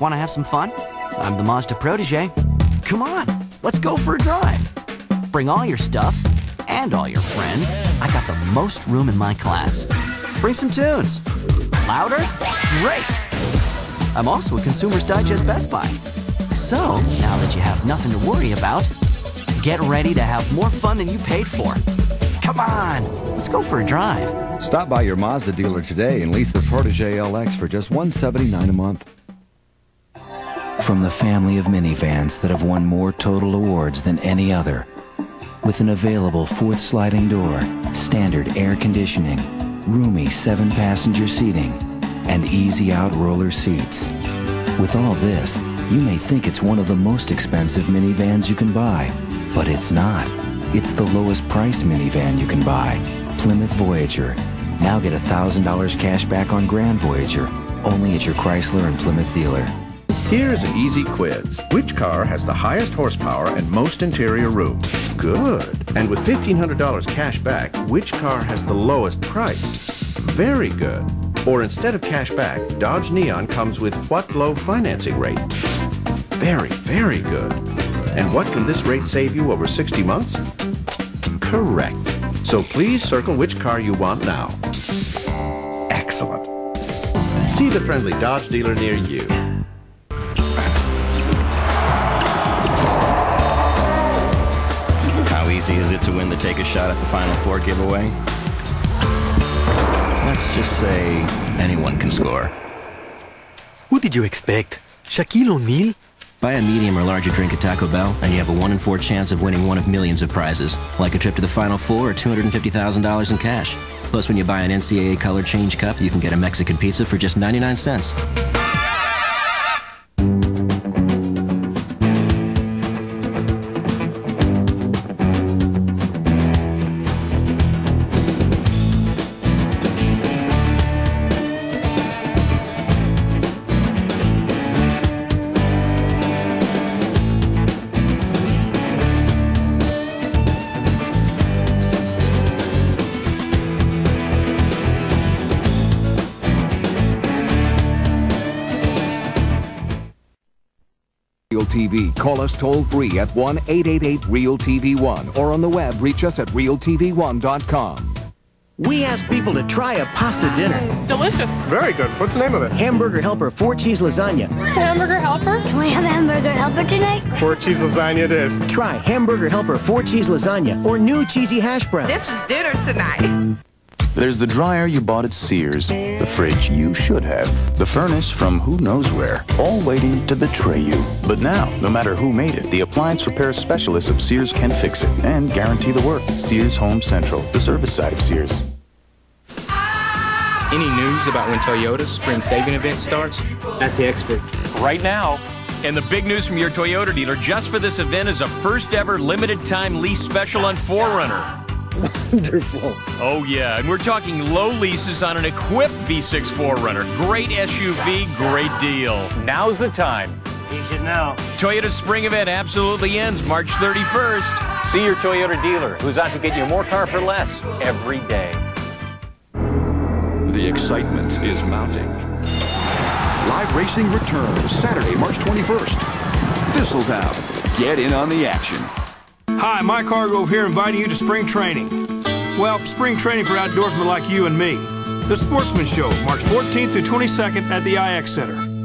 Want to have some fun? I'm the Mazda protege. Come on, let's go for a drive. Bring all your stuff and all your friends. I got the most room in my class. Bring some tunes. Louder? Great! I'm also a Consumer's Digest Best Buy. So, now that you have nothing to worry about, get ready to have more fun than you paid for. Come on, let's go for a drive. Stop by your Mazda dealer today and lease the Protege LX for just 179 a month. From the family of minivans that have won more total awards than any other, with an available fourth sliding door, standard air conditioning, roomy seven passenger seating, and easy out roller seats. With all this, you may think it's one of the most expensive minivans you can buy, but it's not. It's the lowest priced minivan you can buy. Plymouth Voyager. Now get $1,000 cash back on Grand Voyager, only at your Chrysler and Plymouth dealer. Here's an easy quiz. Which car has the highest horsepower and most interior room? Good. And with $1,500 cash back, which car has the lowest price? Very good. Or instead of cash back, Dodge Neon comes with what low financing rate? Very, very good. And what can this rate save you over 60 months? Correct. So please circle which car you want now. Excellent. See the friendly Dodge dealer near you. How easy is it to win the Take a Shot at the Final Four giveaway? Let's just say anyone can score. Who did you expect? Shaquille O'Neal? Buy a medium or larger drink at Taco Bell, and you have a 1 in 4 chance of winning one of millions of prizes, like a trip to the Final Four or $250,000 in cash. Plus, when you buy an NCAA color change cup, you can get a Mexican pizza for just 99 cents. TV. Call us toll free at 1 888 Real TV 1 or on the web reach us at realtv1.com. We ask people to try a pasta dinner. Delicious. Very good. What's the name of it? Hamburger Helper four cheese lasagna. Hamburger helper? Can we have hamburger helper tonight? Four cheese lasagna it is. Try Hamburger Helper four cheese lasagna or new cheesy hash browns. This is dinner tonight. There's the dryer you bought at Sears, the fridge you should have, the furnace from who knows where, all waiting to betray you. But now, no matter who made it, the appliance repair specialists of Sears can fix it and guarantee the work. Sears Home Central, the service side of Sears. Any news about when Toyota's spring saving event starts? That's the expert. Right now. And the big news from your Toyota dealer just for this event is a first ever limited time lease special on 4Runner. Wonderful. Oh, yeah. And we're talking low leases on an equipped V6 4Runner. Great SUV, great deal. Now's the time. You should know. Toyota's spring event absolutely ends March 31st. See your Toyota dealer who's out to get you more car for less every day. The excitement is mounting. Live racing returns Saturday, March 21st. Thistledown. Get in on the action. Hi, Mike Hargrove here inviting you to spring training. Well, spring training for outdoorsmen like you and me. The Sportsman Show, March 14th through 22nd at the IX Center.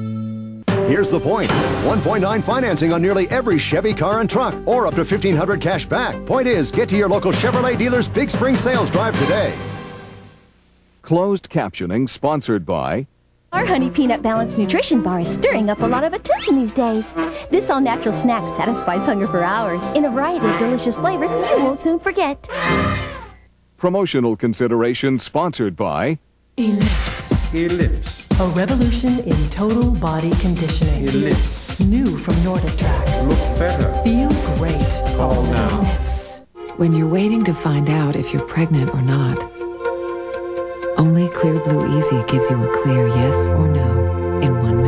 Here's the point 1.9 financing on nearly every Chevy car and truck, or up to 1500 cash back. Point is, get to your local Chevrolet dealer's Big Spring Sales Drive today. Closed captioning sponsored by Our Honey Peanut Balanced Nutrition Bar is stirring up a lot of attention these days. This all-natural snack satisfies hunger for hours in a variety of delicious flavors you won't soon forget. Promotional consideration sponsored by Ellipse. Ellipse. A revolution in total body conditioning. Ellipse. New from NordicTrack. Look better. Feel great. Call now. Ellipse. When you're waiting to find out if you're pregnant or not, only Clear Blue Easy gives you a clear yes or no in one